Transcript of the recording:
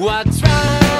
What's right?